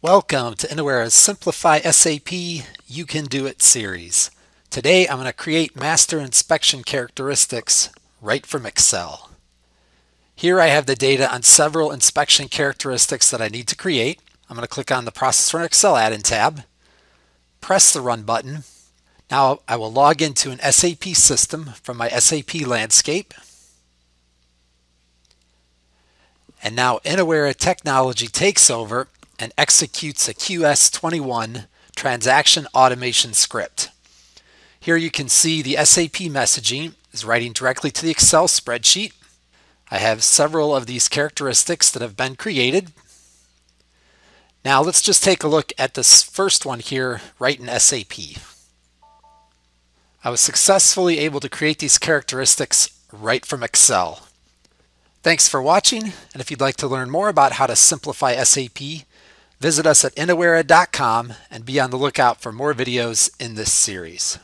Welcome to Innowera's Simplify SAP You Can Do It series. Today I'm going to create master inspection characteristics right from Excel. Here I have the data on several inspection characteristics that I need to create. I'm going to click on the Process Runner Excel Add-in tab, press the Run button. Now I will log into an SAP system from my SAP landscape. And now Innowera Technology takes over and executes a QS21 transaction automation script. Here you can see the SAP messaging is writing directly to the Excel spreadsheet. I have several of these characteristics that have been created. Now let's just take a look at this first one here right in SAP. I was successfully able to create these characteristics right from Excel. Thanks for watching, and if you'd like to learn more about how to simplify SAP, Visit us at innowera.com and be on the lookout for more videos in this series.